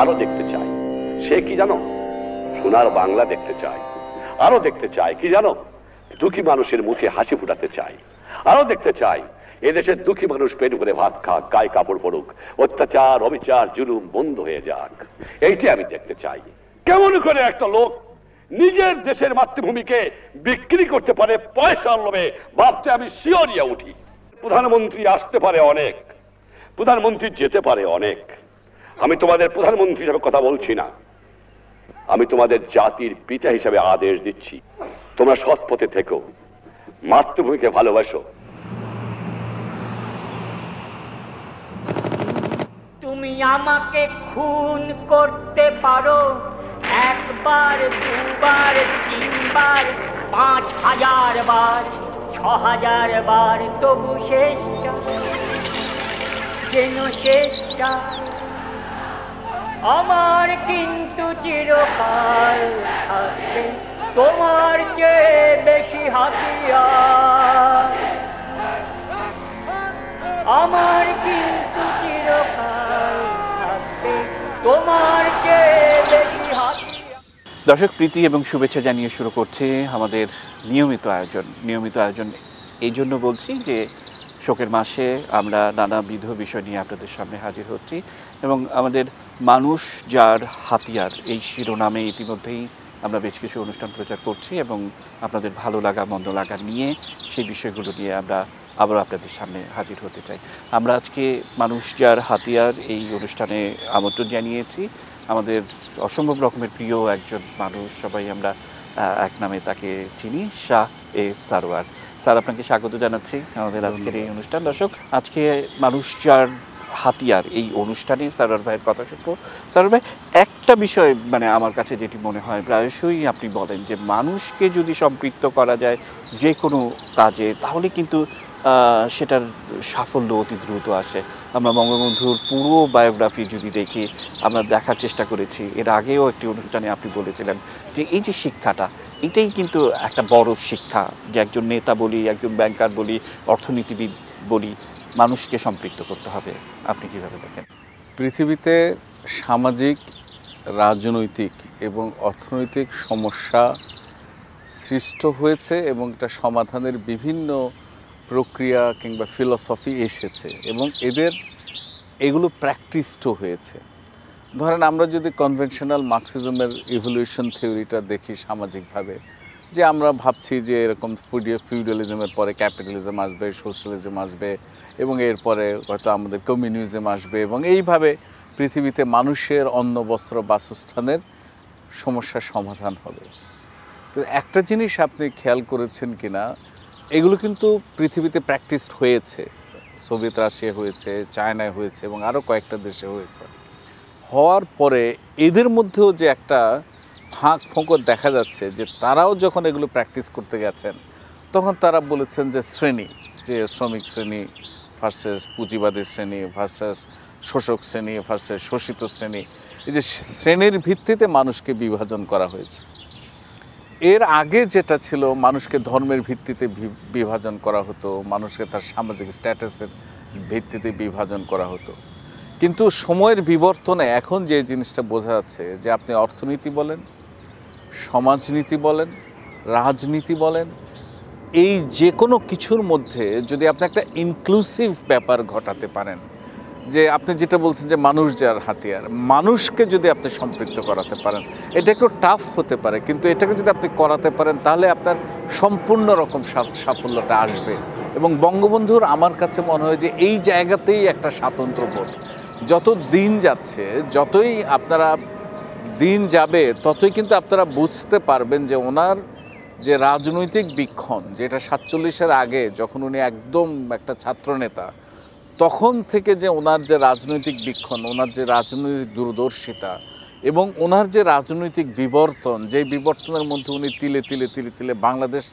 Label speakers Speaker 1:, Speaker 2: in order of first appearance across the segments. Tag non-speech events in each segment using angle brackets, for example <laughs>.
Speaker 1: আরও দেখতে চাই সে কি জানো? সোনার বাংলা দেখতে চাই আরও দেখতে চাই কি জানো? দুঃখী মানুষের মুখে হাসি ফুটাতে চাই আরও দেখতে চাই এদেশের দুঃখী মানুষ পেট করে ভাত খাক, গায়ে কাপড় পড়ুক অত্যাচার, অবিচার, জুলুম বন্ধ হয়ে যাক। এইটি আমি দেখতে চাই। কেমন করে একটা লোক নিজের দেশের মাতৃভূমিকে বিক্রি করতে পারে পয়সার লোভে, ভাবতে আমি শিওরিয়া উঠি। প্রধানমন্ত্রী আসতে পারে অনেক, প্রধানমন্ত্রী যেতে পারে অনেক। আমি তোমাদের প্রধানমন্ত্রী হিসাবে কথা বলছি না। আমি তোমাদের জাতির পিতা হিসাবে আদেশ দিচ্ছি। তোমরা সৎ পথে থেকো। মাতৃভূমিকে ভালোবাসো।
Speaker 2: তুমি আমাকে খুন করতে পারো। একবার, দুবার, তিনবার, পাঁচ হাজার বার, ছ হাজার বার, তবু শেষটা যেন শেষটা আমার কিন্তু চিরকাল থাকবে তোমার চেয়ে বেশি হাতিয়ার। আমার কিন্তু চিরকাল থাকবে তোমার চেয়ে বেশি হাতিয়ার।
Speaker 3: দর্শক, প্রীতি এবং শুভেচ্ছা জানিয়ে শুরু করছে আমাদের নিয়মিত আয়োজন। নিয়মিত আয়োজন এই জন্য বলছি যে শোকের মাসে আমরা নানাবিধ বিষয় নিয়ে আপনাদের সামনে হাজির হচ্ছি এবং আমাদের মানুষ যার হাতিয়ার, এই শিরোনামে ইতিমধ্যেই আমরা বেশ কিছু অনুষ্ঠান প্রচার করছি এবং আপনাদের ভালো লাগা, মন্দ লাগা নিয়ে সেই বিষয়গুলো নিয়ে আমরা আবার আপনাদের সামনে হাজির হতে চাই। আমরা আজকে মানুষ যার হাতিয়ার এই অনুষ্ঠানে আমন্ত্রণ জানিয়েছি। আমাদের অসম্ভব রকমের প্রিয় একজন মানুষ, সবাই আমরা এক নামে তাকে চিনি, শাহ এ সারোয়ার। স্যার আপনাকে স্বাগত জানাচ্ছি আমাদের আজকের এই অনুষ্ঠান। দর্শক আজকে মানুষ যার হাতিয়ার এই অনুষ্ঠানে সারোয়ার ভাইয়ের কথা শুনব। সারোয়ার ভাই একটা বিষয় মানে আমার কাছে যেটি মনে হয় প্রায়শই আপনি বলেন যে মানুষকে যদি সম্পৃক্ত করা যায় যে কোনো কাজে তাহলে কিন্তু সেটার সাফল্য অতি দ্রুত আসে। আমরা বঙ্গবন্ধুর পুরো বায়োগ্রাফি যদি দেখি আমরা দেখার চেষ্টা করেছি। এর আগেও একটি অনুষ্ঠানে আপনি বলেছিলেন যে এই যে শিক্ষাটা এটাই কিন্তু একটা বড় শিক্ষা যে একজন নেতা বলি, একজন ব্যাংকার বলি, অর্থনীতিবিদ বলি, মানুষকে সম্পৃক্ত করতে হবে। আপনি কীভাবে দেখেন?
Speaker 4: পৃথিবীতে সামাজিক, রাজনৈতিক এবং অর্থনৈতিক সমস্যা সৃষ্ট হয়েছে এবং এটা সমাধানের বিভিন্ন প্রক্রিয়া কিংবা ফিলসফি এসেছে এবং এদের, এগুলো প্র্যাকটিসডও হয়েছে। ধরেন আমরা যদি কনভেনশনাল মার্কসিজমের ইভলিউশন থিওরিটা দেখি সামাজিকভাবে, যে আমরা ভাবছি যে এরকম ফিউডালিজমের পরে ক্যাপিটালিজম আসবে সোশ্যালিজম আসবে, এবং এরপরে হয়তো আমাদের কমিউনিজম আসবে, এবং এইভাবে পৃথিবীতে মানুষের অন্ন, বস্ত্র, বাসস্থানের সমস্যার সমাধান হবে। তো একটা জিনিস আপনি খেয়াল করেছেন কিনা, এগুলো কিন্তু পৃথিবীতে প্র্যাকটিসড হয়েছে। সোভিয়েত রাশিয়া হয়েছে চায়নায় হয়েছে, এবং আরও কয়েকটা দেশে হয়েছে। হওয়ার পরে এদের মধ্যেও যে একটা ফাঁক ফোঁকর দেখা যাচ্ছে যে তারাও যখন এগুলো প্র্যাকটিস করতে গেছেন, তখন তারা বলেছেন যে শ্রেণি, যে শ্রমিক শ্রেণি ভার্সেস পুঁজিবাদী শ্রেণি ভার্সেস শোষক শ্রেণি ভার্সেস শোষিত শ্রেণি, এই যে শ্রেণির ভিত্তিতে মানুষকে বিভাজন করা হয়েছে। এর আগে যেটা ছিল মানুষকে ধর্মের ভিত্তিতে বিভাজন করা হতো, মানুষকে তার সামাজিক স্ট্যাটাসের ভিত্তিতে বিভাজন করা হতো। কিন্তু সময়ের বিবর্তনে এখন যে জিনিসটা বোঝা যাচ্ছে, যে আপনি অর্থনীতি বলেন, সমাজনীতি বলেন, রাজনীতি বলেন, এই যে কোনো কিছুর মধ্যে যদি আপনি একটা ইনক্লুসিভ ব্যাপার ঘটাতে পারেন, যে আপনি যেটা বলছেন যে মানুষ যার হাতিয়ার, মানুষকে যদি আপনি সম্পৃক্ত করাতে পারেন, এটা একটু টাফ হতে পারে, কিন্তু এটাকে যদি আপনি করাতে পারেন, তাহলে আপনার সম্পূর্ণ রকম সাফ- সাফল্যটা আসবে। এবং বঙ্গবন্ধুর আমার কাছে মনে হয় যে এই জায়গাতেই একটা স্বাতন্ত্র্য বোধ যত দিন যাচ্ছে, যতই আপনারা দিন যাবে, ততই কিন্তু আপনারা বুঝতে পারবেন যে ওনার যে রাজনৈতিক বীক্ষণ যেটা সাতচল্লিশের আগে যখন উনি একদম একটা ছাত্রনেতা, তখন থেকে যে ওনার যে রাজনৈতিক বীক্ষণ ওনার যে রাজনৈতিক দূরদর্শিতা এবং ওনার যে রাজনৈতিক বিবর্তন, যেই বিবর্তনের মধ্যে উনি তিলে তিলে তিলে তিলে বাংলাদেশ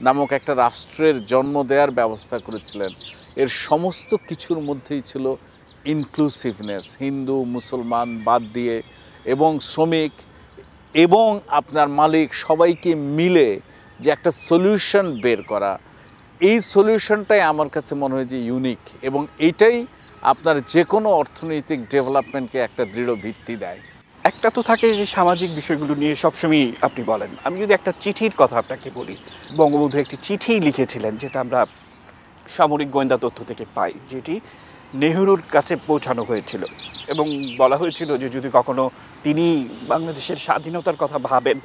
Speaker 4: নামক একটা রাষ্ট্রের জন্ম দেওয়ার ব্যবস্থা করেছিলেন, এর সমস্ত কিছুর মধ্যেই ছিল ইনক্লুসিভনেস হিন্দু মুসলমান বাদ দিয়ে, এবং শ্রমিক, এবং আপনার মালিক, সবাইকে মিলে যে একটা সলিউশন বের করা। এই সলিউশনটাই আমার কাছে মনে হয় যে ইউনিক এবং এটাই আপনার যে কোনো অর্থনৈতিক ডেভেলপমেন্টকে একটা দৃঢ় ভিত্তি দেয়।
Speaker 3: একটা তো থাকে যে সামাজিক বিষয়গুলো নিয়ে সবসময়ই আপনি বলেন। আমি যদি একটা চিঠির কথা আপনাকে বলি, বঙ্গবন্ধু একটি চিঠি লিখেছিলেন, যেটা আমরা সামরিক গোয়েন্দা তথ্য থেকে পাই, যেটি নেহরুর কাছে পৌঁছানো হয়েছিল এবং বলা হয়েছিল যে যদি কখনো তিনি বাংলাদেশের স্বাধীনতার কথা ভাবেন,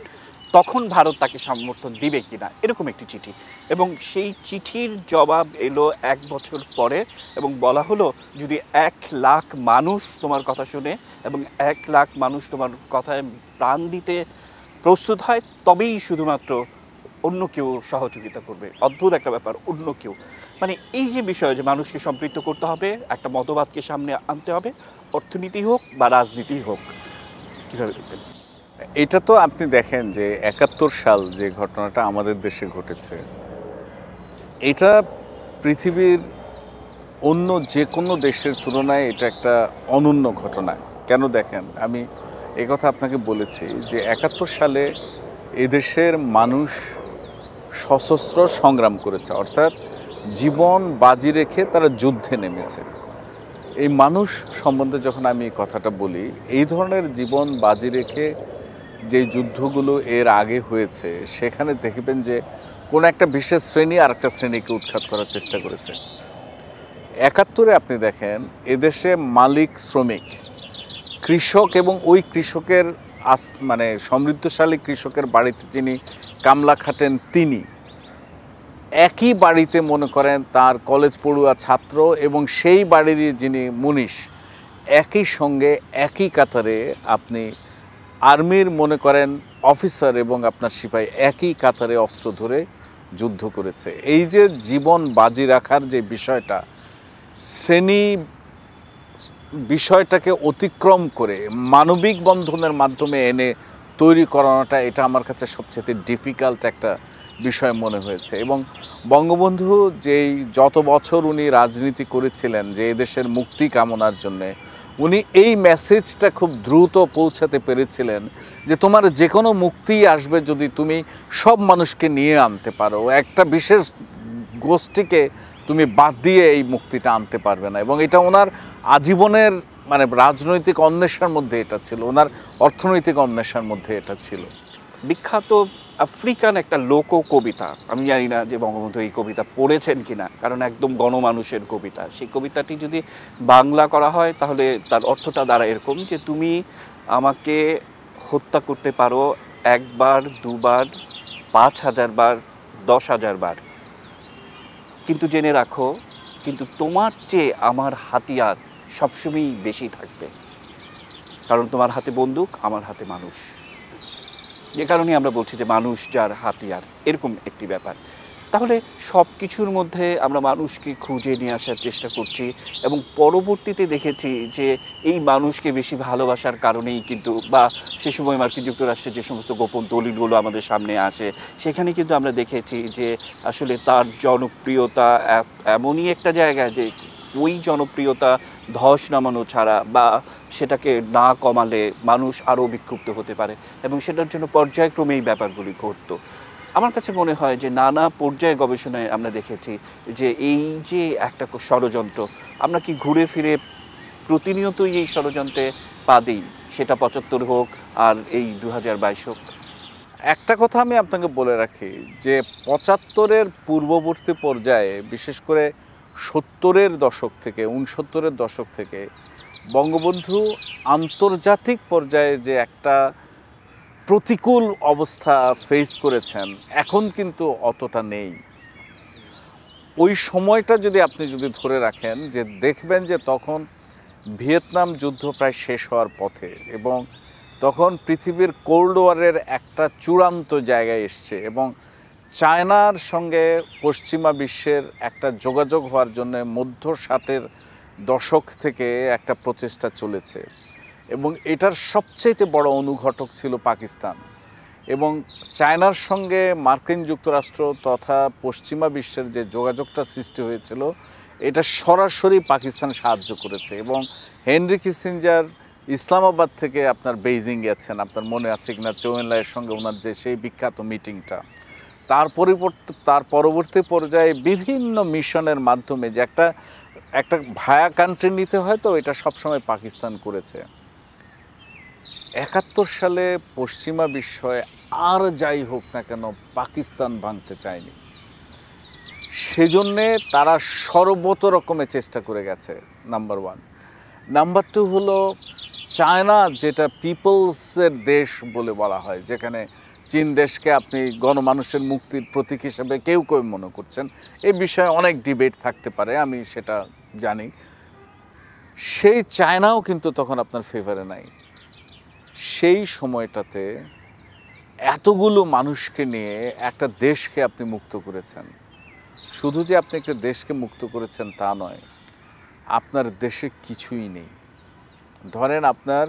Speaker 3: তখন ভারত তাকে সমর্থন দিবে কিনা, এরকম একটি চিঠি। এবং সেই চিঠির জবাব এলো এক বছর পরে এবং বলা হলো, যদি এক লাখ মানুষ তোমার কথা শুনে এবং এক লাখ মানুষ তোমার কথায় প্রাণ দিতে প্রস্তুত হয়, তবেই শুধুমাত্র অন্য কেউ সহযোগিতা করবে। অদ্ভুত একটা ব্যাপার, অন্য কেউ। মানে এই যে বিষয় যে মানুষকে সম্পৃক্ত করতে হবে, একটা মতবাদকে সামনে আনতে হবে, অর্থনীতি হোক বা রাজনীতি হোক, কীভাবে দেখবেন?
Speaker 4: এটা তো আপনি দেখেন যে একাত্তর সাল যে ঘটনাটা আমাদের দেশে ঘটেছে, এটা পৃথিবীর অন্য যে কোনো দেশের তুলনায় এটা একটা অনন্য ঘটনা। কেন দেখেন? আমি কথা আপনাকে বলেছি যে একাত্তর সালে এদেশের মানুষ সশস্ত্র সংগ্রাম করেছে, অর্থাৎ জীবন বাজি রেখে তারা যুদ্ধে নেমেছে। এই মানুষ সম্বন্ধে যখন আমি কথাটা বলি, এই ধরনের জীবন বাজি রেখে যে যুদ্ধগুলো এর আগে হয়েছে, সেখানে দেখবেন যে কোনো একটা বিশেষ শ্রেণি আর একটা শ্রেণীকে উৎখাত করার চেষ্টা করেছে। একাত্তরে আপনি দেখেন, এদেশে মালিক শ্রমিক, কৃষক এবং ওই কৃষকের আস মানে সমৃদ্ধশালী কৃষকের বাড়িতে যিনি কামলা খাটেন, তিনি একই বাড়িতে মনে করেন তার কলেজ পড়ুয়া ছাত্র এবং সেই বাড়িরই যিনি মুনিশ, একই সঙ্গে একই কাতারে আপনি আর্মির মনে করেন অফিসার এবং আপনার সিপাহী একই কাতারে অস্ত্র ধরে যুদ্ধ করেছে। এই যে জীবন বাজি রাখার যে বিষয়টা, শ্রেণি বিষয়টাকে অতিক্রম করে মানবিক বন্ধনের মাধ্যমে এনে তৈরি করানোটা এটা আমার কাছে সবচেয়ে ডিফিকাল্ট একটা বিষয় মনে হয়েছে। এবং বঙ্গবন্ধু যেই যত বছর উনি রাজনীতি করেছিলেন, যে এদেশের মুক্তি কামনার জন্যে, উনি এই মেসেজটা খুব দ্রুত পৌঁছাতে পেরেছিলেন যে তোমার যে কোনো মুক্তি আসবে যদি তুমি সব মানুষকে নিয়ে আনতে পারো। একটা বিশেষ গোষ্ঠীকে তুমি বাদ দিয়ে এই মুক্তিটা আনতে পারবে না। এবং এটা ওনার আজীবনের মানে রাজনৈতিক অন্বেষার মধ্যে এটা ছিল, ওনার অর্থনৈতিক অন্বেষার মধ্যে এটা ছিল।
Speaker 3: বিখ্যাত আফ্রিকান একটা লোক কবিতা আমি জানি না যে বঙ্গবন্ধু এই কবিতা পড়েছেন কিনা, কারণ একদম গণমানুষের কবিতা। সেই কবিতাটি যদি বাংলা করা হয়, তাহলে তার অর্থটা দ্বারা এরকম যে তুমি আমাকে হত্যা করতে পারো একবার, দুবার, পাঁচ হাজার বার, দশ হাজার বার। কিন্তু জেনে রাখো, কিন্তু তোমার চেয়ে আমার হাতিয়ার সবসময়ই বেশি থাকবে। কারণ তোমার হাতে বন্দুক, আমার হাতে মানুষ। যে কারণে আমরা বলছি যে মানুষ যার হাতিয়ার এরকম একটি ব্যাপার। তাহলে সব কিছুর মধ্যে আমরা মানুষকে খুঁজে নিয়ে আসার চেষ্টা করছি এবং পরবর্তীতে দেখেছি যে এই মানুষকে বেশি ভালোবাসার কারণেই কিন্তু বা সে সময় মার্কিন যুক্তরাষ্ট্রের যে সমস্ত গোপন দলিলগুলো আমাদের সামনে আসে, সেখানে কিন্তু আমরা দেখেছি যে আসলে তার জনপ্রিয়তা এমনই একটা জায়গা যে ওই জনপ্রিয়তা ধস নামানো ছাড়া বা সেটাকে না কমালে মানুষ আরও বিক্ষুব্ধ হতে পারে এবং সেটার জন্য পর্যায়ক্রমে এই ব্যাপারগুলি ঘটতো। আমার কাছে মনে হয় যে নানা পর্যায়ে গবেষণায় আমরা দেখেছি যে এই যে একটা ষড়যন্ত্র, আমরা কি ঘুরে ফিরে প্রতিনিয়তই এই ষড়যন্ত্রে পা দিই? সেটা পঁচাত্তর হোক আর এই দু হাজার বাইশ হোক।
Speaker 4: একটা কথা আমি আপনাকে বলে রাখি যে পঁচাত্তরের পূর্ববর্তী পর্যায়ে বিশেষ করে সত্তরের দশক থেকে উনসত্তরের দশক থেকে বঙ্গবন্ধু আন্তর্জাতিক পর্যায়ে যে একটা প্রতিকূল অবস্থা ফেস করেছেন, এখন কিন্তু অতটা নেই। ওই সময়টা যদি আপনি যদি ধরে রাখেন যে দেখবেন যে তখন ভিয়েতনাম যুদ্ধ প্রায় শেষ হওয়ার পথে এবং তখন পৃথিবীর কোল্ড ওয়ারের একটা চূড়ান্ত জায়গায় এসছে এবং চায়নার সঙ্গে পশ্চিমা বিশ্বের একটা যোগাযোগ হওয়ার জন্য মধ্য ষাটের দশক থেকে একটা প্রচেষ্টা চলেছে। এবং এটার সবচেয়ে বড় অনুঘটক ছিল পাকিস্তান। এবং চায়নার সঙ্গে মার্কিন যুক্তরাষ্ট্র তথা পশ্চিমা বিশ্বের যে যোগাযোগটা সৃষ্টি হয়েছিল, এটা সরাসরি পাকিস্তান সাহায্য করেছে। এবং হেনরি কিসিঞ্জার ইসলামাবাদ থেকে আপনার বেইজিং গেছেন আপনার মনে আছে কিনা? চৌয়েনলাইয়ের সঙ্গে ওনার যে সেই বিখ্যাত মিটিংটা। তার পরিবর্তে, তার পরবর্তী পর্যায়ে বিভিন্ন মিশনের মাধ্যমে যে একটা একটা ভায়া কান্ট্রি নিতে হয় তো এটা সবসময় পাকিস্তান করেছে। একাত্তর সালে পশ্চিমা বিস্ময়ে আর যাই হোক না কেন পাকিস্তান ভাঙতে চায়নি। সেজন্যে তারা সর্বত রকমের চেষ্টা করে গেছে নাম্বার ওয়ান নাম্বার টু হলো, চায়না যেটা পিপলসের দেশ বলে বলা হয়, যেখানে চীন দেশকে আপনি গণমানুষের মুক্তির প্রতীক হিসেবে কেউ কেউ মনে করছেন এই বিষয়ে অনেক ডিবেট থাকতে পারে, আমি সেটা জানি। সেই চায়নাও কিন্তু তখন আপনার ফেভারে নাই। সেই সময়টাতে এতগুলো মানুষকে নিয়ে একটা দেশকে আপনি মুক্ত করেছেন। শুধু যে আপনি একটা দেশকে মুক্ত করেছেন তা নয়, আপনার দেশে কিছুই নেই। ধরেন আপনার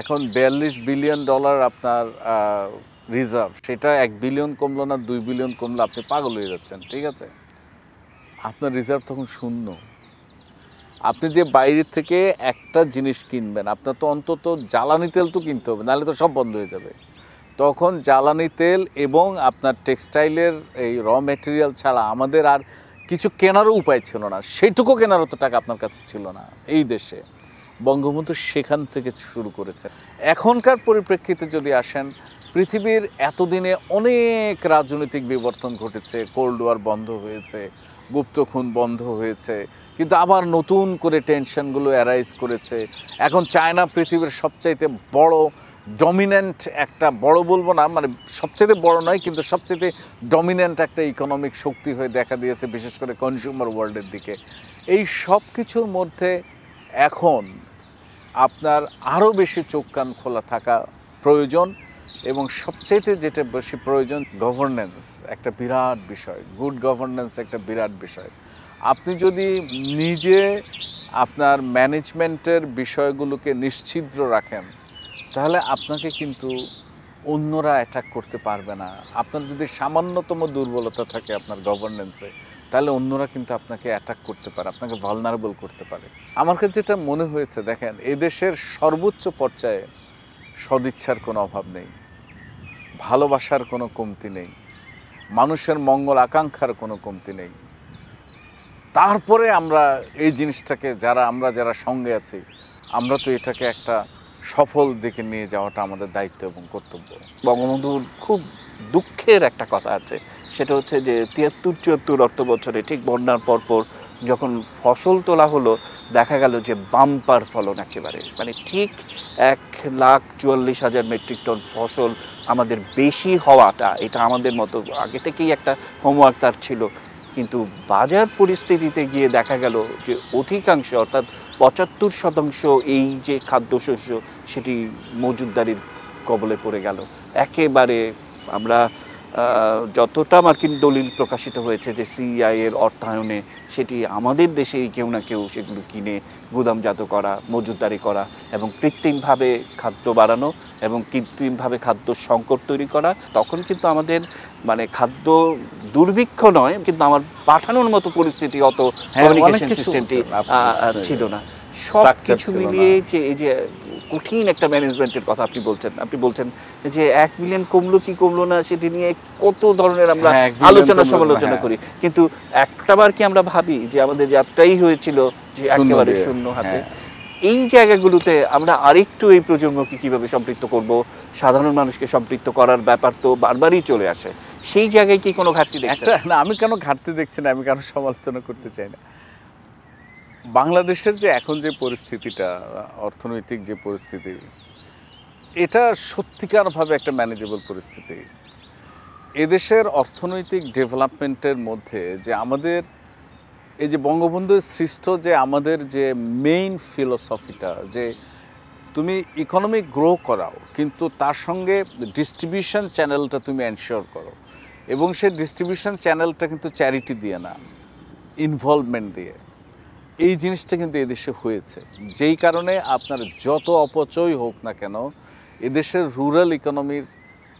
Speaker 4: এখন বিয়াল্লিশ বিলিয়ন ডলার আপনার রিজার্ভ সেটা এক বিলিয়ন কমলো না, দুই বিলিয়ন কমলো, আপনি পাগল হয়ে যাচ্ছেন, ঠিক আছে? আপনার রিজার্ভ তখন শূন্য। আপনি যে বাইরে থেকে একটা জিনিস কিনবেন, আপনার তো অন্তত জ্বালানি তেল তো কিনতে হবে, নাহলে তো সব বন্ধ হয়ে যাবে। তখন জ্বালানি তেল এবং আপনার টেক্সটাইলের এই র মেটেরিয়াল ছাড়া আমাদের আর কিছু কেনারও উপায় ছিল না, সেটুকু কেনারও তো টাকা আপনার কাছে ছিল না, এই দেশে। বঙ্গবন্ধু সেখান থেকে শুরু করেছে। এখনকার পরিপ্রেক্ষিতে যদি আসেন পৃথিবীর এতদিনে অনেক রাজনৈতিক বিবর্তন ঘটেছে কোল্ড ওয়ার বন্ধ হয়েছে, গুপ্ত খুন বন্ধ হয়েছে, কিন্তু আবার নতুন করে টেনশনগুলো অ্যারাইজ করেছে। এখন চায়না পৃথিবীর সবচাইতে বড় ডমিন্যান্ট একটা, বড় বলব না মানে সবচেয়ে বড় নয়, কিন্তু সবচেয়ে ডমিন্যান্ট একটা ইকোনমিক শক্তি হয়ে দেখা দিয়েছে, বিশেষ করে কনজিউমার ওয়ার্ল্ডের দিকে। এই সব কিছুর মধ্যে এখন আপনার আরও বেশি চোখ কান খোলা থাকা প্রয়োজন। এবং সবচাইতে যেটা বেশি প্রয়োজন গভর্নেন্স একটা বিরাট বিষয় গুড গভর্নেন্স একটা বিরাট বিষয়। আপনি যদি নিজে আপনার ম্যানেজমেন্টের বিষয়গুলোকে নিশ্ছিদ্র রাখেন, তাহলে আপনাকে কিন্তু অন্যরা অ্যাটাক করতে পারবে না। আপনার যদি সামান্যতম দুর্বলতা থাকে আপনার গভর্নেন্সে তাহলে অন্যরা কিন্তু আপনাকে অ্যাটাক করতে পারে, আপনাকে ভালনারেবল করতে পারে। আমার কাছে যেটা মনে হয়েছে, দেখেন, এদেশের সর্বোচ্চ পর্যায়ে সদিচ্ছার কোনো অভাব নেই। ভালোবাসার কোনো কমতি নেই, মানুষের মঙ্গল আকাঙ্ক্ষার কোনো কমতি নেই। তারপরে আমরা এই জিনিসটাকে যারা, আমরা যারা সঙ্গে আছি, আমরা তো এটাকে একটা সফল দিকে নিয়ে যাওয়াটা আমাদের দায়িত্ব এবং কর্তব্য।
Speaker 3: বঙ্গবন্ধুর খুব দুঃখের একটা কথা আছে, সেটা হচ্ছে যে তিয়াত্তর চুয়াত্তর অর্থ বছরে ঠিক বন্যার পরপর যখন ফসল তোলা হলো, দেখা গেল যে বাম্পার ফলন একেবারে। মানে ঠিক এক লাখ চুয়াল্লিশ হাজার মেট্রিক টন ফসল আমাদের বেশি হওয়াটা, এটা আমাদের মতো আগে থেকেই একটা হোমওয়ার্ক তার ছিল। কিন্তু বাজার পরিস্থিতিতে গিয়ে দেখা গেল যে অধিকাংশ, অর্থাৎ পঁচাত্তর শতাংশ এই যে খাদ্যশস্য, সেটি মজুদদারির কবলে পড়ে গেল। একেবারে আমরা যতটা মার্কিন দলিল প্রকাশিত হয়েছে যে সিআই এর অর্থায়নে সেটি আমাদের দেশেই কেউ না কেউ সেগুলো কিনে গুদামজাত করা মজুদদারি করা এবং কৃত্রিমভাবে খাদ্য বাড়ানো এবং কৃত্রিমভাবে খাদ্য সংকট তৈরি করা তখন কিন্তু আমাদের মানে খাদ্য দুর্ভিক্ষ নয় কিন্তু আমার পাঠানোর মতো পরিস্থিতি অত
Speaker 4: হ্যাঁ,
Speaker 3: কমিউনিকেশন সিস্টেমটি ছিল না। সব কিছু মিলিয়ে যে এই যে কঠিন একটা ম্যানেজমেন্টের কথা আপনি বলছেন। আপনি বলছেন যে এক মিলিয়ন কমলো কি কমলো না সেটি নিয়ে কত ধরনের আমরা
Speaker 4: হ্যাঁ,
Speaker 3: আলোচনা সমালোচনা
Speaker 4: হ্যাঁ।
Speaker 3: করি। কিন্তু একটাবার কি আমরা ভাবি যে আমাদের যাত্রাই হয়েছিল যে একেবারে শূন্য হাতে?
Speaker 4: হ্যাঁ।
Speaker 3: এই জায়গাগুলোতে আমরা আরেকটু এই প্রজন্মকে কীভাবে সম্পৃক্ত করব? সাধারণ মানুষকে সম্পৃক্ত করার ব্যাপার তো বারবারই চলে আসে। সেই জায়গায় কি কোনো ঘাটতি
Speaker 4: একটা
Speaker 3: দেখছেন
Speaker 4: না আমি কেন ঘাটতি দেখছি না? আমি কেন সমালোচনা করতে চাই না। বাংলাদেশের যে এখন যে পরিস্থিতিটা, অর্থনৈতিক যে পরিস্থিতি, এটা সত্যিকারভাবে একটা ম্যানেজেবল পরিস্থিতি। এদেশের অর্থনৈতিক ডেভেলপমেন্টের মধ্যে যে আমাদের, এই যে বঙ্গবন্ধুর সৃষ্ট যে আমাদের যে মেইন ফিলোসফিটা যে তুমি ইকোনমিক গ্রো করাও, কিন্তু তার সঙ্গে ডিস্ট্রিবিউশন চ্যানেলটা তুমি এনশিওর করো। এবং সেই ডিস্ট্রিবিউশন চ্যানেলটা কিন্তু চ্যারিটি দিয়ে না ইনভলভমেন্ট দিয়ে। এই জিনিসটা কিন্তু এদেশে হয়েছে। যেই কারণে আপনার যত অপচয় হোক না কেন, এদেশের রুরাল ইকোনমির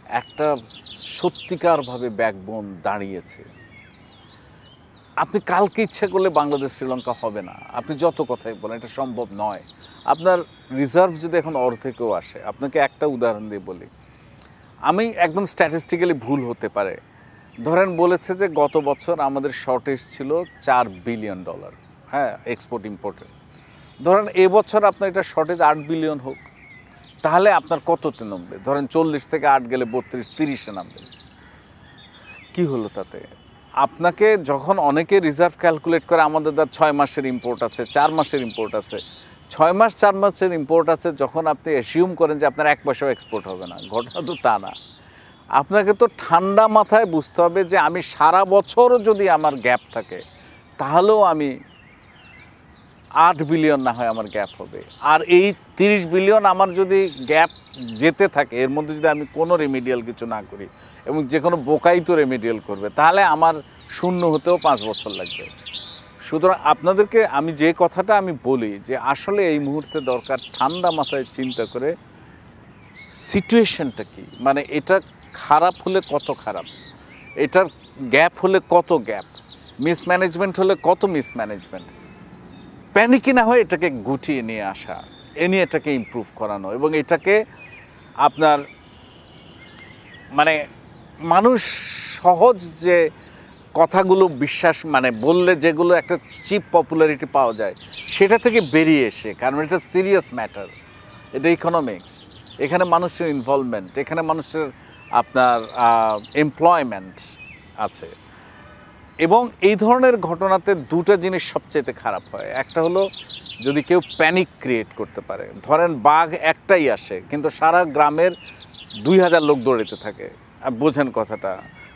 Speaker 4: একটা সত্যিকারভাবে ব্যাকবোন দাঁড়িয়েছে। আপনি কালকে ইচ্ছা করলে বাংলাদেশ, শ্রীলঙ্কা হবে না। আপনি যত কথাই বলেন, এটা সম্ভব নয়। আপনার রিজার্ভ যদি এখন অর্ধেকেও আসে, আপনাকে একটা উদাহরণ দিয়ে বলি। আমি একদম স্ট্যাটিস্টিক্যালি ভুল হতে পারে। ধরেন বলেছে যে গত বছর আমাদের শর্টেজ ছিল চার বিলিয়ন ডলার হ্যাঁ এক্সপোর্ট ইম্পোর্টের ধরেন এবছর আপনার এটা শর্টেজ আট বিলিয়ন হোক, তাহলে আপনার কততে নামবে? ধরেন চল্লিশ থেকে আট গেলে বত্রিশ, তিরিশে নামবে। কি হলো তাতে? আপনাকে যখন অনেকে রিজার্ভ ক্যালকুলেট করে, আমাদের তার ছয় মাসের ইম্পোর্ট আছে, চার মাসের ইম্পোর্ট আছে, ছয় মাস, চার মাসের ইম্পোর্ট আছে, যখন আপনি অ্যাসিউম করেন যে আপনার এক পয়সাও এক্সপোর্ট হবে না, ঘটনা তো তা না। আপনাকে তো ঠান্ডা মাথায় বুঝতে হবে যে আমি সারা বছরও যদি আমার গ্যাপ থাকে, তাহলেও আমি আট বিলিয়ন না হয় আমার গ্যাপ হবে। আর এই তিরিশ বিলিয়ন আমার যদি গ্যাপ যেতে থাকে, এর মধ্যে যদি আমি কোনো রেমিডিয়াল কিছু না করি এবং যে কোনো বোকাই তো রেমিডিয়াল করবে, তাহলে আমার শূন্য হতেও পাঁচ বছর লাগবে। সুতরাং আপনাদেরকে আমি যে কথাটা আমি বলি যে আসলে এই মুহূর্তে দরকার ঠান্ডা মাথায় চিন্তা করে সিচুয়েশনটা কি? মানে এটা খারাপ হলে কত খারাপ? এটার গ্যাপ হলে কত গ্যাপ মিসম্যানেজমেন্ট হলে কত মিসম্যানেজমেন্ট প্যানিকি না হয়ে এটাকে গুটিয়ে নিয়ে আসা, এ নিয়ে এটাকে ইমপ্রুভ করানো এবং এটাকে আপনার মানে মানুষ সহজ যে কথাগুলো বিশ্বাস মানে বললে যেগুলো একটা চিপ পপুলারিটি পাওয়া যায়, সেটা থেকে বেরিয়ে এসে, কারণ এটা সিরিয়াস ম্যাটার এটা ইকোনমিক্স এখানে মানুষের ইনভলভমেন্ট এখানে মানুষের আপনার এমপ্লয়মেন্ট আছে। এবং এই ধরনের ঘটনাতে দুটো জিনিস সবচেয়ে খারাপ হয়। একটা হলো, যদি কেউ প্যানিক ক্রিয়েট করতে পারে, ধরেন বাঘ একটাই আসে, কিন্তু সারা গ্রামের দুই হাজার লোক দৌড়াতে থাকে আর বোঝেন কথাটা।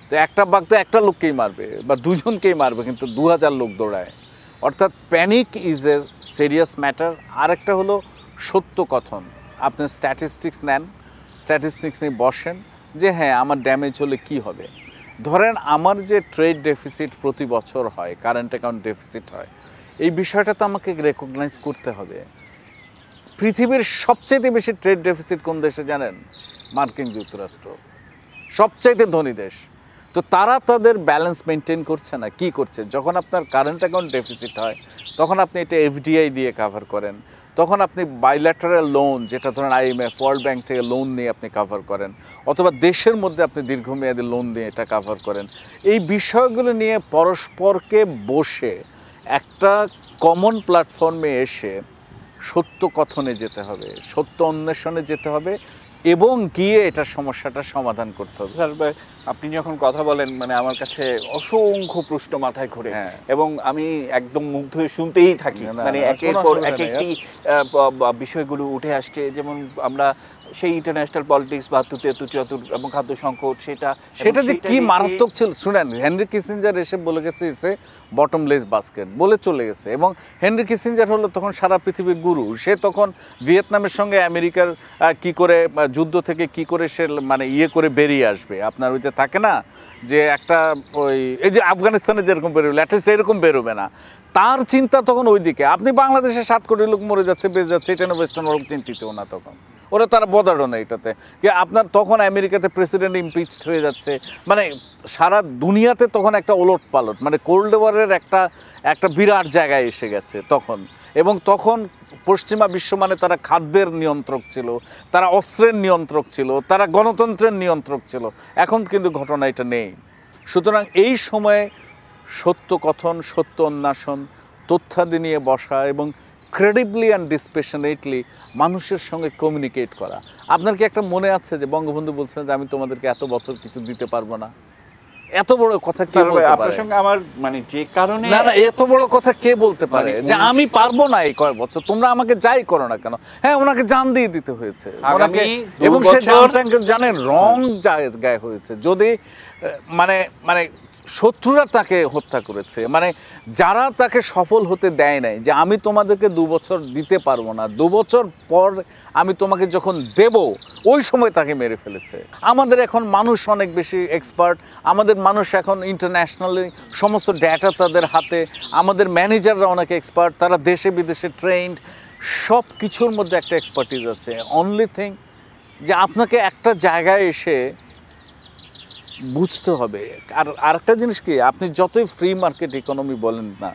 Speaker 4: তো একটা বাঘ তো একটা লোককেই মারবে, বা দুজনকেই মারবে, কিন্তু দু হাজার লোক দৌড়ায়। অর্থাৎ panic is a serious matter আরেকটা হলো, সত্য কথন। আপনি স্ট্যাটিস্টিক্স নেন স্ট্যাটিস্টিক্স নিয়ে বসেন যে হ্যাঁ আমার ড্যামেজ হলে কি হবে? ধরেন আমার যে ট্রেড ডেফিসিট প্রতি বছর হয় কারেন্ট অ্যাকাউন্ট ডেফিসিট হয়, এই বিষয়টা তো আমাকে রেকগনাইজ করতে হবে। পৃথিবীর সবচেয়ে বেশি ট্রেড ডেফিসিট কোন দেশে জানেন? মার্কিন যুক্তরাষ্ট্র। সবচাইতে ধনী দেশ। তো তারা তাদের ব্যালেন্স মেনটেন করছে না, কি করছে? যখন আপনার কারেন্ট অ্যাকাউন্ট ডেফিসিট হয়, তখন আপনি এটা এফডিআই দিয়ে কাভার করেন। তখন আপনি বাইল্যাটারাল লোন যেটা ধরেন আইএমএফ ওয়ার্ল্ড ব্যাংক থেকে লোন নিয়ে আপনি কাভার করেন, অথবা দেশের মধ্যে আপনি দীর্ঘমেয়াদী লোন নিয়ে এটা কাভার করেন, এই বিষয়গুলো নিয়ে পরস্পরকে বসে একটা কমন প্ল্যাটফর্মে এসে সত্য কথনে যেতে হবে, সত্য অন্বেষণে যেতে হবে এবং গিয়ে এটার সমস্যাটা সমাধান করতে হবে।
Speaker 3: স্যার আপনি যখন কথা বলেন মানে আমার কাছে অসংখ্য প্রশ্ন মাথায় ঘুরে।
Speaker 4: হ্যাঁ।
Speaker 3: এবং আমি একদম মুগ্ধ হয়ে শুনতেই থাকি। মানে একের পর এক একটি বিষয়গুলো উঠে আসছে। যেমন আমরা সেই ইন্টারন্যাশনাল পলিটিক্স বাহাত্তর তিয়াত্তর চুয়াত্তর এবং খাদ্য সংকট সেটা
Speaker 4: সেটা যে কি মারাত্মক ছিল শুনেন হেনরি কিসিঞ্জার এসে বলে গেছে ইসে বটমলেস বাস্কেট বলে চলে গেছে এবং হেনরি কিসিঞ্জার হলো তখন সারা পৃথিবীর গুরু। সে তখন ভিয়েতনামের সঙ্গে আমেরিকার কি করে যুদ্ধ থেকে কি করে সে মানে ইয়ে করে বেরিয়ে আসবে। আপনার ওই যে থাকে না যে একটা ওই এই যে আফগানিস্তানে যেরকম বেরোবে ল্যাটেস্ট এরকম বেরোবে না। তার চিন্তা তখন ওইদিকে। আপনি বাংলাদেশে সাত কোটি লোক মরে যাচ্ছে বেঁচে যাচ্ছে এটা নিয়ে ওয়েস্টার্ন ওয়ার্ল্ড চিন্তিত না তখন। ওরা তারা বদারও না এটাতে। যে আপনার তখন আমেরিকাতে প্রেসিডেন্ট ইমপিচড হয়ে যাচ্ছে। মানে সারা দুনিয়াতে তখন একটা ওলট পালট মানে কোল্ড ওয়ারের একটা একটা বিরাট জায়গায় এসে গেছে তখন। এবং তখন পশ্চিমা বিশ্ব মানে তারা খাদ্যের নিয়ন্ত্রক ছিল, তারা অস্ত্রের নিয়ন্ত্রক ছিল, তারা গণতন্ত্রের নিয়ন্ত্রক ছিল। এখন কিন্তু ঘটনা এটা নেই। সুতরাং এই সময়ে সত্য কথন, সত্য অন্বেষণ, তথ্যাদি নিয়ে বসা এবং ক্রেডিবলি অ্যান্ড ডিসপেশনেটলি মানুষের সঙ্গে কমিউনিকেট করা। আপনার কি একটা মনে আছে যে বঙ্গবন্ধু বলছেন যে আমি তোমাদেরকে এত বছর কিছু দিতে পারব না? এত বড় কথা কে বলতে
Speaker 3: আপনার
Speaker 4: পারে?
Speaker 3: সঙ্গে আমার মানে যে কারণে
Speaker 4: না না এত বড় কথা কে বলতে পারে?
Speaker 3: মানে
Speaker 4: যে আমি পারব না এই কয়েক বছর তোমরা আমাকে যাই করো না কেন? হ্যাঁ ওনাকে জান দিয়ে দিতে হয়েছে। ওনাকে এবং সে জানটাকে জানেন রং জায়গায় হয়েছে। যদি মানে মানে শত্রুরা তাকে হত্যা করেছে। মানে যারা তাকে সফল হতে দেয় নাই যে আমি তোমাদেরকে দু বছর দিতে পারব না, দু বছর পর আমি তোমাকে যখন দেব, ওই সময় তাকে মেরে ফেলেছে। আমাদের এখন মানুষ অনেক বেশি এক্সপার্ট আমাদের মানুষ এখন ইন্টারন্যাশনালি সমস্ত ডেটা তাদের হাতে, আমাদের ম্যানেজাররা অনেক এক্সপার্ট তারা দেশে বিদেশে ট্রেন্ড সব কিছুর মধ্যে একটা এক্সপার্টিস আছে। অনলি থিং যে আপনাকে একটা জায়গায় এসে বুঝতে হবে। আর আরেকটা জিনিস কি আপনি যতই ফ্রি মার্কেট ইকোনমি বলেন না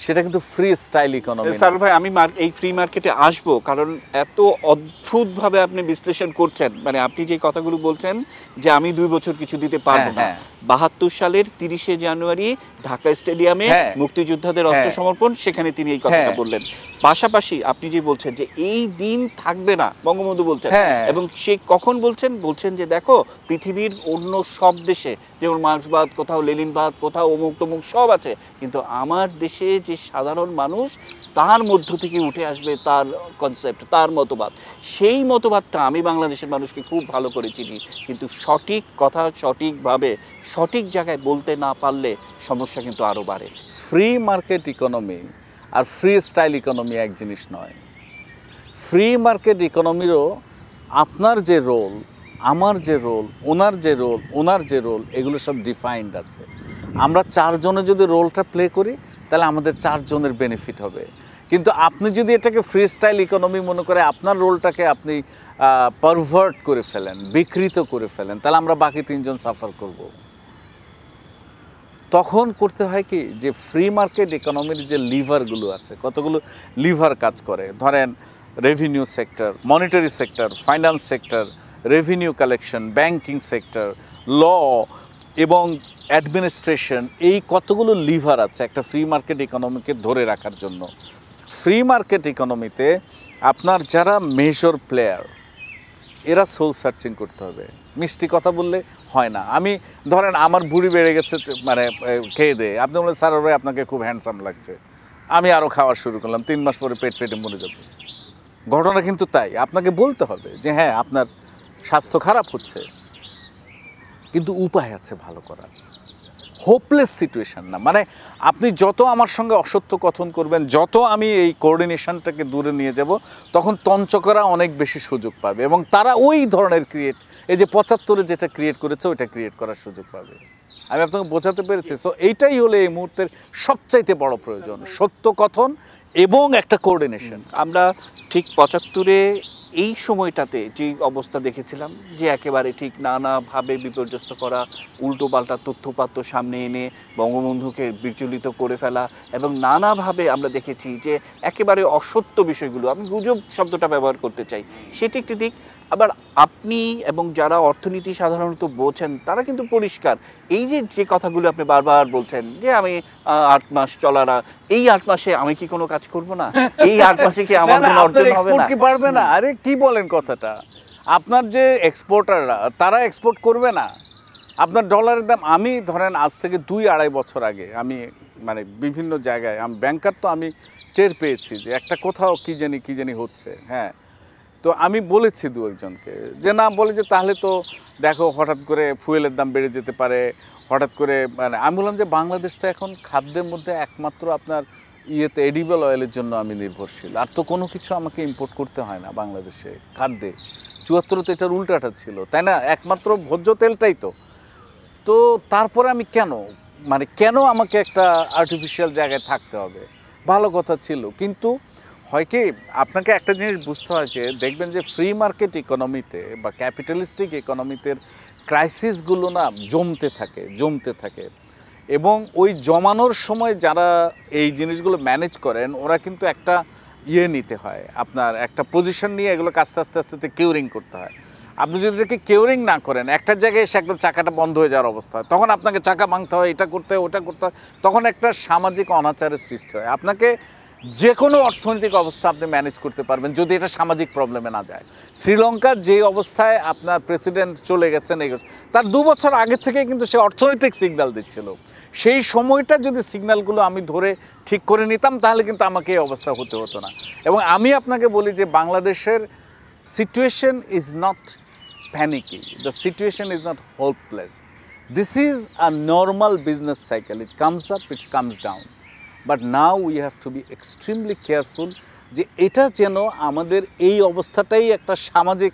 Speaker 4: সেটা কিন্তু ফ্রি স্টাইল ইকোনমি
Speaker 3: স্যার ভাই আমি এই ফ্রি মার্কেটে আসব কারণ এত অদ্ভুত নিখুঁতভাবে আপনি বিশ্লেষণ করছেন মানে আপনি যে কথাগুলো বলছেন যে আমি দুই বছর কিছু দিতে পারব
Speaker 4: হ্যাঁ,
Speaker 3: না
Speaker 4: হ্যাঁ।
Speaker 3: বাহাত্তর সালের তিরিশে জানুয়ারি ঢাকা স্টেডিয়ামে
Speaker 4: হ্যাঁ।
Speaker 3: মুক্তিযোদ্ধাদের
Speaker 4: হ্যাঁ।
Speaker 3: আত্মসমর্পণ সেখানে তিনি এই কথাটা। বললেন পাশাপাশি আপনি যে বলছেন যে এই দিন থাকবে না বঙ্গবন্ধু বলছেন। এবং সে কখন বলছেন বলছেন যে দেখো পৃথিবীর অন্য সব দেশে যেমন মার্ক্সবাদ, কোথাও লেনিনবাদ, কোথাও অমুক তমুক সব আছে। কিন্তু আমার দেশে যে সাধারণ মানুষ, তার মধ্য থেকে উঠে আসবে তার কনসেপ্ট তার মতবাদ। সেই মতবাদটা আমি বাংলাদেশের মানুষকে খুব ভালো করে চিনি। কিন্তু সঠিক কথা সঠিকভাবে, সঠিক জায়গায় বলতে না পারলে সমস্যা কিন্তু আরও বাড়ে।
Speaker 4: ফ্রি মার্কেট ইকোনমি আর ফ্রি স্টাইল ইকোনমি এক জিনিস নয়। ফ্রি মার্কেট ইকোনমিরও আপনার যে রোল আমার যে রোল ওনার যে রোল ওনার যে রোল এগুলো সব ডিফাইন্ড আছে। আমরা চারজনে যদি রোলটা প্লে করি, তাহলে আমাদের চারজনের বেনিফিট হবে। কিন্তু আপনি যদি এটাকে ফ্রি স্টাইল ইকোনমি মনে করে আপনার রোলটাকে আপনি পারভার্ট করে ফেলেন, বিকৃত করে ফেলেন, তাহলে আমরা বাকি তিনজন সাফার করব। তখন করতে হয় কি, যে ফ্রি মার্কেট ইকোনমির যে লিভারগুলো আছে, কতগুলো লিভার কাজ করে? ধরেন revenue sector monetary sector finance sector revenue collection banking sector law এবং অ্যাডমিনিস্ট্রেশন এই কতগুলো লিভার আছে একটা ফ্রি মার্কেট ইকোনমিকে ধরে রাখার জন্য। ফ্রি মার্কেট ইকোনমিতে আপনার যারা মেজর প্লেয়ার এরা সোল সার্চিং করতে হবে। মিষ্টি কথা বললে হয় না। আমি ধরেন আমার বুড়ি বেড়ে গেছে মানে খেয়ে দে। আপনি বলেন স্যার ভাই আপনাকে খুব হ্যান্ডসাম লাগছে। আমি আরও খাওয়া শুরু করলাম। তিন মাস পরে পেট ফেটে মরে যাব। ঘটনা কিন্তু তাই। আপনাকে বলতে হবে যে হ্যাঁ আপনার স্বাস্থ্য খারাপ হচ্ছে। কিন্তু উপায় আছে ভালো করার। হোপলেস সিচুয়েশন না। মানে আপনি যত আমার সঙ্গে অসত্য কথন করবেন, যত আমি এই কোঅর্ডিনেশনটাকে দূরে নিয়ে যাব, তখন তঞ্চকরা অনেক বেশি সুযোগ পাবে এবং তারা ওই ধরনের ক্রিয়েট এই যে পঁচাত্তরে যেটা ক্রিয়েট করেছে, ওইটা ক্রিয়েট করার সুযোগ পাবে। আমি আপনাকে বোঝাতে পেরেছি। সো এইটাই হলো এই মুহূর্তের সবচাইতে বড় প্রয়োজন। সত্য কথন এবং একটা কোঅর্ডিনেশন
Speaker 3: আমরা ঠিক পঁচাত্তরে এই সময়টাতে যে অবস্থা দেখেছিলাম, যে একেবারে ঠিক নানাভাবে বিপর্যস্ত করা উল্টো পাল্টা তথ্যপাত্র সামনে এনে বঙ্গবন্ধুকে বিচলিত করে ফেলা এবং নানাভাবে আমরা দেখেছি যে একেবারে অসত্য বিষয়গুলো, আমি গুজব শব্দটা ব্যবহার করতে চাই, সেটি একটি দিক। আবার আপনি এবং যারা অর্থনীতি সাধারণত বোঝেন তারা কিন্তু পরিষ্কার। এই যে যে কথাগুলো আপনি বারবার বলছেন যে আমি আট মাস চলারা এই আট মাসে আমি কি কোনো কাজ করব না? এই আট মাসে কি আমার <laughs> কোনো অর্জন হবে না?
Speaker 4: কি পারবে না? আরে কি বলেন কথাটা? আপনার যে এক্সপোর্টাররা তারা এক্সপোর্ট করবে না? আপনার ডলারের দাম আমি ধরেন আজ থেকে দুই আড়াই বছর আগে আমি মানে বিভিন্ন জায়গায় আমি ব্যাংকার তো আমি টের পেয়েছি যে একটা কোথাও কি জানি কি জানি হচ্ছে হ্যাঁ। তো আমি বলেছি দু একজনকে যে, না, বলে যে, তাহলে তো দেখো হঠাৎ করে ফুয়েলের দাম বেড়ে যেতে পারে। হঠাৎ করে মানে আমি বললাম যে, বাংলাদেশ তো এখন খাদ্যের মধ্যে একমাত্র আপনার ইয়েতে এডিবল অয়েলের জন্য আমি নির্ভরশীল। আর তো কোনো কিছু আমাকে ইম্পোর্ট করতে হয় না বাংলাদেশে খাদ্যে। চুয়াত্তর তো এটার উল্টাটা ছিল, তাই না? একমাত্র ভোজ্য তেলটাই তো। তো তারপরে আমি কেন? মানে কেন আমাকে একটা আর্টিফিশিয়াল জায়গায় থাকতে হবে? ভালো কথা ছিল। কিন্তু হয় কি, আপনাকে একটা জিনিস বুঝতে হয় যে, দেখবেন যে ফ্রি মার্কেট ইকোনমিতে বা ক্যাপিটালিস্টিক ইকোনমিতে ক্রাইসিসগুলো না জমতে থাকে জমতে থাকে। এবং ওই জমানোর সময় যারা এই জিনিসগুলো ম্যানেজ করেন, ওরা কিন্তু একটা ইয়ে নিতে হয়, আপনার একটা পজিশন নিয়ে এগুলোকে আস্তে আস্তে আস্তে আস্তে কিউরিং করতে হয়। আপনি যদি এটাকে কেউরিং না করেন, একটা জায়গায় এসে একদম চাকাটা বন্ধ হয়ে যাওয়ার অবস্থা হয়, তখন আপনাকে চাকা ভাঙতে হয়, এটা করতে হয়, ওটা করতে হয়, তখন একটা সামাজিক অনাচারের সৃষ্টি হয়। আপনাকে যে কোনো অর্থনৈতিক অবস্থা আপনি ম্যানেজ করতে পারবেন যদি এটা সামাজিক প্রবলেমে না যায় শ্রীলঙ্কার যে অবস্থায় আপনার প্রেসিডেন্ট চলে গেছেন, এই তার দু বছর আগে থেকে কিন্তু সে অর্থনৈতিক সিগন্যাল দিচ্ছিল সেই সময়টা যদি সিগন্যালগুলো আমি ধরে ঠিক করে নিতাম, তাহলে কিন্তু আমাকে এই অবস্থা হতে হতো না এবং আমি আপনাকে বলি যে বাংলাদেশের situation is not panicky. The situation is not hopeless. This is a normal business cycle it comes up it comes down. But now we have to be extremely careful যে এটা যেন আমাদের এই অবস্থাটাই একটা সামাজিক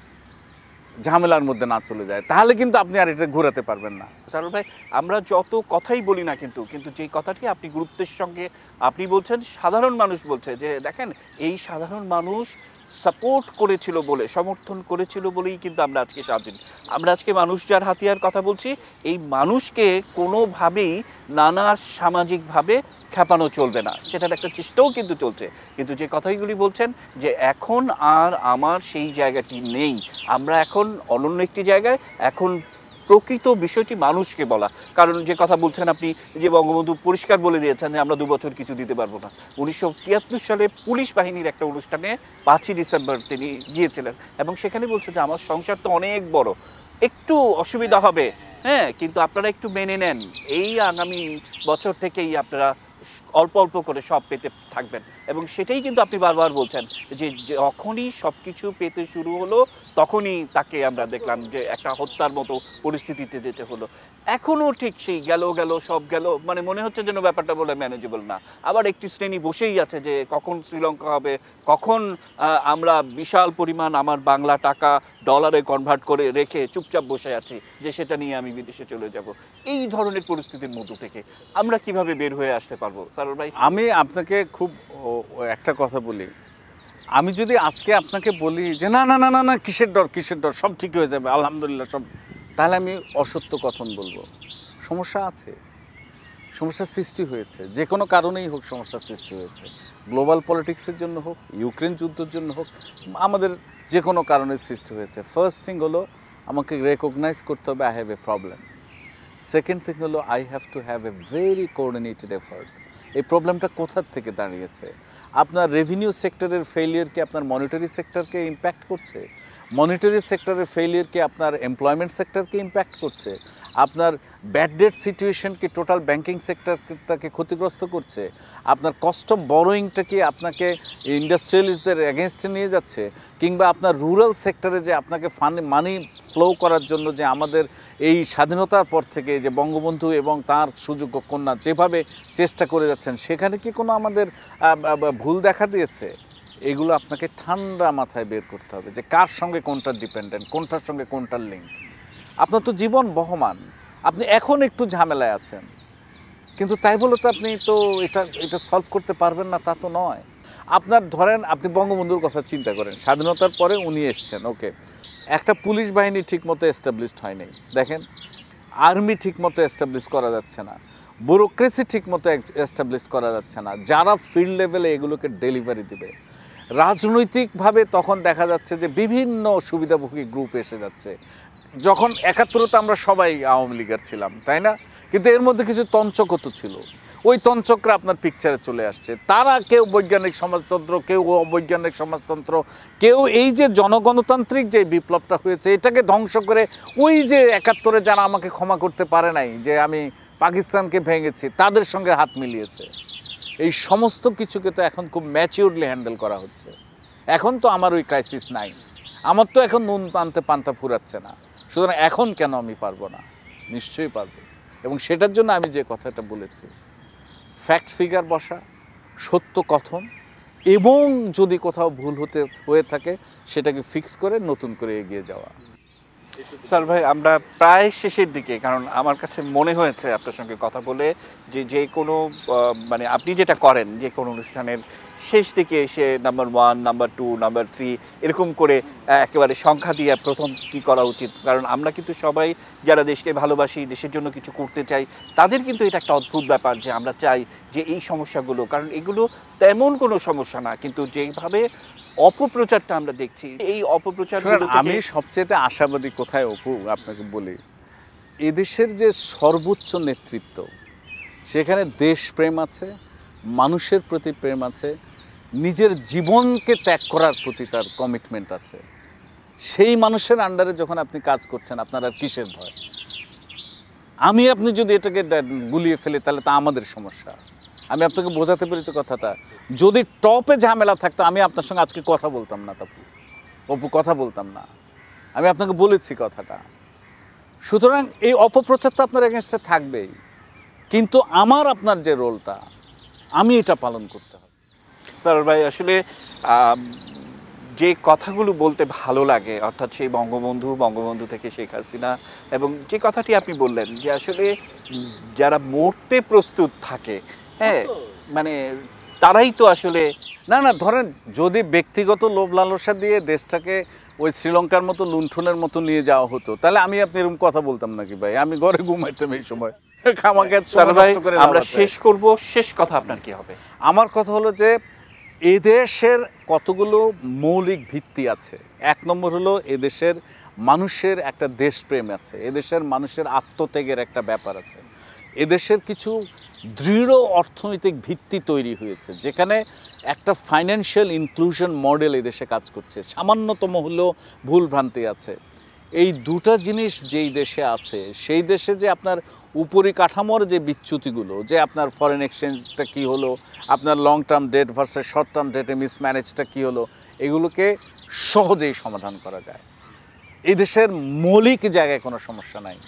Speaker 4: ঝামেলার মধ্যে না চলে যায়। তাহলে কিন্তু আপনি আর এটা ঘোরাতে পারবেন না।
Speaker 3: সারুল ভাই, আমরা যত কথাই বলি না কিন্তু কিন্তু যেই কথাটি আপনি গুরুত্বের সঙ্গে আপনি বলছেন, সাধারণ মানুষ বলছে যে, দেখেন, এই সাধারণ মানুষ সাপোর্ট করেছিল বলে, সমর্থন করেছিল বলেই কিন্তু আমরা আজকে স্বাধীন আমরা আজকে মানুষ যার হাতিয়ার কথা বলছি, এই মানুষকে কোনোভাবেই নানা সামাজিকভাবে খেপানো চলবে না। সেটার একটা চেষ্টাও কিন্তু চলছে। কিন্তু যে কথাগুলি বলছেন যে এখন আর আমার সেই জায়গাটি নেই। আমরা এখন অনন্য একটি জায়গায়, এখন প্রকৃত বিষয়টি মানুষকে বলা। কারণ যে কথা বলছেন আপনি, যে বঙ্গবন্ধু পরিষ্কার বলে দিয়েছেন যে আমরা দু বছর কিছু দিতে পারব না। উনিশশো তিয়াত্তর সালে পুলিশ বাহিনীর একটা অনুষ্ঠানে পাঁচই ডিসেম্বর তিনি গিয়েছিলেন এবং সেখানে বলছে যে, আমার সংসার তো অনেক বড়। একটু অসুবিধা হবে। হ্যাঁ কিন্তু আপনারা একটু মেনে নেন। এই আগামী বছর থেকেই আপনারা অল্প অল্প করে সব পেতে থাকবেন। এবং সেটাই কিন্তু আপনি বারবার বলছেন যে যখনই সব কিছু পেতে শুরু হলো, তখনই তাকে আমরা দেখলাম যে একটা হত্যার মতো পরিস্থিতিতে যেতে হলো। এখনও ঠিক সেই গেল গেল, সব গেল মানে মনে হচ্ছে যেন ব্যাপারটা বলে ম্যানেজেবল না। আবার একটি শ্রেণি বসেই আছে যে কখন শ্রীলঙ্কা হবে, কখন আমরা বিশাল পরিমাণ আমার বাংলা টাকা ডলারে কনভার্ট করে রেখে চুপচাপ বসে আছি যে সেটা নিয়ে আমি বিদেশে চলে যাব। এই ধরনের পরিস্থিতির মধ্য থেকে আমরা কীভাবে বের হয়ে আসতে পারব? সারোর ভাই?
Speaker 4: আমি আপনাকে খুব একটা কথা বলি। আমি যদি আজকে আপনাকে বলি যে, না না না না না, কিসের ডর কিসের ডর? সব ঠিক হয়ে যাবে, আলহামদুলিল্লাহ, সব তাহলে আমি অসত্য কথন বলব। সমস্যা আছে। সমস্যা সৃষ্টি হয়েছে। যে কোনো কারণেই হোক সমস্যা সৃষ্টি হয়েছে। গ্লোবাল পলিটিক্সের জন্য হোক ইউক্রেন যুদ্ধের জন্য হোক, আমাদের যে কোনো কারণে সৃষ্টি হয়েছে। ফার্স্ট থিং হলো, আমাকে রেকগনাইজ করতে হবে I have a problem second thing হলো I have to have a very coordinated effort এই প্রবলেমটা কোথার থেকে দাঁড়িয়েছে? আপনার রেভিনিউ সেক্টরের ফেলিয়ার কি আপনার মনিটারি সেক্টরকে ইম্প্যাক্ট করছে? মনিটারি সেক্টরের ফেলিয়ার কি আপনার এমপ্লয়মেন্ট সেক্টরকে ইম্প্যাক্ট করছে? আপনার ব্যাড ডেট সিচুয়েশন কি টোটাল ব্যাংকিং সেক্টরটাকে ক্ষতিগ্রস্ত করছে? আপনার কস্ট অফ বরোয়িংটা কি আপনাকে ইন্ডাস্ট্রিয়ালিস্টদের এগেনস্টে নিয়ে যাচ্ছে? কিংবা আপনার রুরাল সেক্টরে যে আপনাকে ফানি মানি ফ্লো করার জন্য যে আমাদের এই স্বাধীনতার পর থেকে যে বঙ্গবন্ধু এবং তার সুযোগ্য কন্যা যেভাবে চেষ্টা করে যাচ্ছেন, সেখানে কি কোনো আমাদের ভুল দেখা দিয়েছে? এগুলো আপনাকে ঠান্ডা মাথায় বের করতে হবে যে কার সঙ্গে কোনটা ডিপেন্ডেন্ট কোনটার সঙ্গে কোনটার লিঙ্ক আপনার তো জীবন বহমান। আপনি এখন একটু ঝামেলায় আছেন। কিন্তু তাই বলে তো আপনি তো এটা এটা সলভ করতে পারবেন না, তা তো নয়। আপনার ধরেন আপনি বঙ্গবন্ধুর কথা চিন্তা করেন, স্বাধীনতার পরে উনি এসছেন ওকে একটা পুলিশ বাহিনী ঠিকমতো এস্টাবলিশড হয়নি, দেখেন। আর্মি ঠিকমতো এস্টাবলিশ করা যাচ্ছে না। ব্যুরোক্রেসি ঠিকমতো এস্টাবলিশ করা যাচ্ছে না। যারা ফিল্ড লেভেলে এগুলোকে ডেলিভারি দিবে। রাজনৈতিকভাবে তখন দেখা যাচ্ছে যে বিভিন্ন সুবিধাভোগী গ্রুপ এসে যাচ্ছে। যখন একাত্তরে তো আমরা সবাই আওয়ামী লীগের ছিলাম, তাই না? কিন্তু এর মধ্যে কিছু তঞ্চকত ছিল। ওই তঞ্চকরা আপনার পিকচারে চলে আসছে। তারা কেউ বৈজ্ঞানিক সমাজতন্ত্র, কেউ অবৈজ্ঞানিক সমাজতন্ত্র, কেউ এই যে জনগণতান্ত্রিক যে বিপ্লবটা হয়েছে, এটাকে ধ্বংস করে ওই যে একাত্তরে যারা আমাকে ক্ষমা করতে পারে নাই, যে আমি পাকিস্তানকে ভেঙেছি, তাদের সঙ্গে হাত মিলিয়েছে। এই সমস্ত কিছুকে তো এখন খুব ম্যাচিওরলি হ্যান্ডেল করা হচ্ছে। এখন তো আমার ওই ক্রাইসিস নাই। আমার তো এখন নুন পানতে পান্তা ফুরাচ্ছে না। সুতরাং এখন কেন আমি পারব না? নিশ্চয়ই পারব। এবং সেটার জন্য আমি যে কথাটা বলেছি ফ্যাক্ট ফিগার বসা, সত্য কথন, এবং যদি কোথাও ভুল হতে, হয়ে থাকে, সেটাকে ফিক্স করে নতুন করে এগিয়ে যাওয়া।
Speaker 3: স্যার ভাই, আমরা প্রায় শেষের দিকে, কারণ আমার কাছে মনে হয়েছে আপনার সঙ্গে কথা বলে যে যে কোনো মানে আপনি যেটা করেন, যে কোনো অনুষ্ঠানের শেষ দিকে এসে number one number two number three এরকম করে একেবারে সংখ্যা দিয়ে প্রথম কি করা উচিত? কারণ আমরা কিন্তু সবাই যারা দেশকে ভালোবাসি দেশের জন্য কিছু করতে চাই তাদের কিন্তু এটা একটা অদ্ভুত ব্যাপার যে আমরা চাই যে এই সমস্যাগুলো কারণ এগুলো তেমন কোনো সমস্যা না কিন্তু যেভাবে অপপ্রচারটা আমরা দেখছি এই অপপ্রচার
Speaker 4: আমি সবচেয়ে আশাবাদী কোথায় অপু? আপনাকে বলি এদেশের যে সর্বোচ্চ নেতৃত্ব সেখানে দেশপ্রেম আছে মানুষের প্রতি প্রেম আছে নিজের জীবনকে ত্যাগ করার প্রতি তার কমিটমেন্ট আছে। সেই মানুষের আন্ডারে যখন আপনি কাজ করছেন, আপনার আর কিসের ভয়? আমি, আপনি যদি এটাকে গুলিয়ে ফেলি, তাহলে তা আমাদের সমস্যা। আমি আপনাকে বোঝাতে পেরেছি কথাটা। যদি টপে ঝামেলা থাকতো, আমি আপনার সঙ্গে আজকে কথা বলতাম না, তাপু। অপু, কথা বলতাম না। আমি আপনাকে বলেছি কথাটা। সুতরাং এই অপপ্রচার তো আপনার এগেনস্টে থাকবেই। কিন্তু আমার, আপনার যে রোলটা আমি এটা পালন করতে
Speaker 3: স্যার ভাই আসলে যে কথাগুলো বলতে ভালো লাগে অর্থাৎ সেই বঙ্গবন্ধু বঙ্গবন্ধু থেকে শেখ হাসিনা এবং যে কথাটি আপনি বললেন যে আসলে যারা মরতে প্রস্তুত থাকে হ্যাঁ মানে তারাই তো আসলে
Speaker 4: না না ধরেন যদি ব্যক্তিগত লোভ লালসা দিয়ে দেশটাকে ওই শ্রীলঙ্কার মতো লুণ্ঠনের মতো নিয়ে যাওয়া হতো তাহলে আমি আপনি এরকম কথা বলতাম নাকি ভাই? আমি ঘরে ঘুমাইতাম এই সময়। <laughs> লাভ
Speaker 3: আমরা শেষ করব শেষ কথা আপনার কি হবে?
Speaker 4: আমার কথা হলো যে এদেশের কতগুলো মৌলিক ভিত্তি আছে? এক নম্বর হলো এদেশের মানুষের একটা দেশপ্রেম আছে, এদেশের মানুষের আত্মত্যাগের একটা ব্যাপার আছে। এদেশের কিছু দৃঢ় অর্থনৈতিক ভিত্তি তৈরি হয়েছে, যেখানে একটা ফাইন্যান্সিয়াল ইনক্লুশন মডেল এদেশে কাজ করছে। সামান্যতম হলেও ভুলভ্রান্তি আছে। এই দুটা জিনিস যেই দেশে আছে, সেই দেশে যে আপনার উপরিকাঠামোর যে বিচ্যুতিগুলো, যে আপনার ফরেন এক্সচেঞ্জটা কী হলো, আপনার long term debt versus short term ডেটে মিসম্যানেজটা কী হলো, এগুলোকে সহজেই সমাধান করা যায়। এই দেশের মৌলিক জায়গায় কোনো সমস্যা নাই।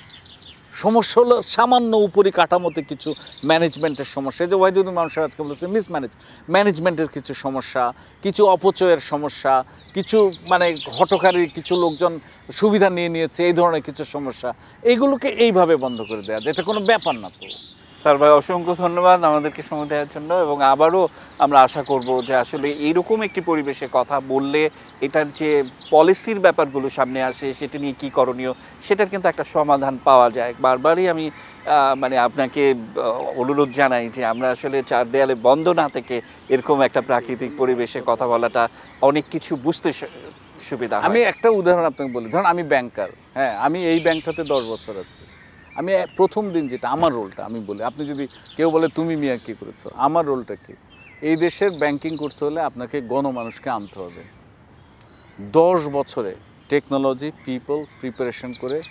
Speaker 4: সমস্যা হলো সামান্য উপরি কাঠামোতে কিছু ম্যানেজমেন্টের সমস্যা। যে ওয়াহিদুদ্দিন মানুষের আজকে বলেছে মিসম্যানেজ ম্যানেজমেন্টের কিছু সমস্যা, কিছু অপচয়ের সমস্যা, কিছু মানে ঘটকারীর কিছু লোকজন সুবিধা নিয়ে নিয়েছে, এই ধরনের কিছু সমস্যা। এইগুলোকে এইভাবে বন্ধ করে দেওয়া যায়। এটা কোনো ব্যাপার না তো।
Speaker 3: স্যার ভাই, অসংখ্য ধন্যবাদ আমাদেরকে সময় দেওয়ার জন্য এবং আবারও আমরা আশা করব যে আসলে এইরকম একটি পরিবেশে কথা বললে এটার যে পলিসির ব্যাপারগুলো সামনে আসে, সেটা নিয়ে কী করণীয়, সেটার কিন্তু একটা সমাধান পাওয়া যায়। বারবারই আমি মানে আপনাকে অনুরোধ জানাই যে আমরা আসলে চার দেয়ালে বন্ধ না থেকে এরকম একটা প্রাকৃতিক পরিবেশে কথা বলাটা অনেক কিছু বুঝতে সুবিধা
Speaker 4: আমি একটা উদাহরণ আপনাকে বলি। ধরুন আমি ব্যাংকার হ্যাঁ আমি এই ব্যাংকটাতে দশ বছর আছি। আমি প্রথম দিন যেটা, আমার রোলটা আমি বলি। আপনি যদি কেউ বলে, তুমি মিয়া কী করেছ? আমার রোলটা কি? এই দেশের ব্যাংকিং করতে হলে আপনাকে গণমানুষকে আনতে হবে। দশ বছরে টেকনোলজি পিপল প্রিপারেশন করে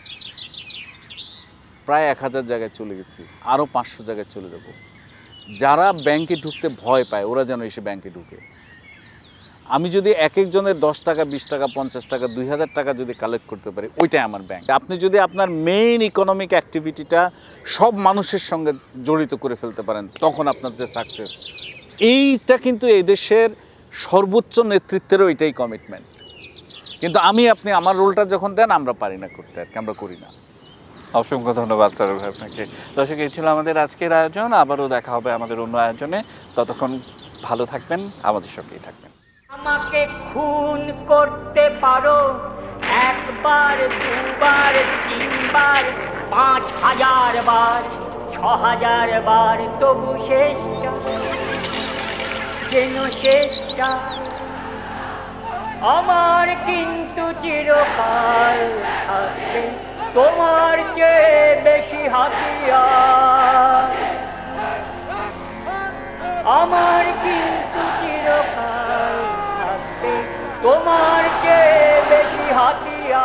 Speaker 4: প্রায় এক হাজার জায়গায় চলে গেছি। আরও পাঁচশো জায়গায় চলে যাব। যারা ব্যাংকে ঢুকতে ভয় পায়, ওরা যেন এসে ব্যাংকে ঢুকে। আমি যদি এক একজনের দশ টাকা, বিশ টাকা, পঞ্চাশ টাকা, দুই হাজার টাকা যদি কালেক্ট করতে পারি, ওইটাই আমার ব্যাংক আপনি যদি আপনার মেইন ইকোনমিক অ্যাক্টিভিটিটা সব মানুষের সঙ্গে জড়িত করে ফেলতে পারেন, তখন আপনার যে সাকসেস এইটা কিন্তু এই দেশের সর্বোচ্চ নেতৃত্বেরও এটাই কমিটমেন্ট কিন্তু আমি, আপনি আমার রোলটা যখন দেন, আমরা পারি না করতে, আর কি, আমরা করি না।
Speaker 3: অসংখ্য ধন্যবাদ স্যার ভাই, আপনাকে। দর্শক, এই ছিল আমাদের আজকের আয়োজন। আবারও দেখা হবে আমাদের অন্য আয়োজনে। ততক্ষণ ভালো থাকবেন, আমাদের সঙ্গেই থাকবেন।
Speaker 2: আমাকে খুন করতে পারো। একবার, দুবার, তিনবার, পাঁচ হাজার বার, ছ হাজার বার, তবু শেষটা যেন শেষটা আমার কিন্তু চিরকাল থাকবে তোমার চেয়ে বেশি হাতিয়ার। আমার কিন্তু চিরকাল तुम्हार के बेटी हाथिया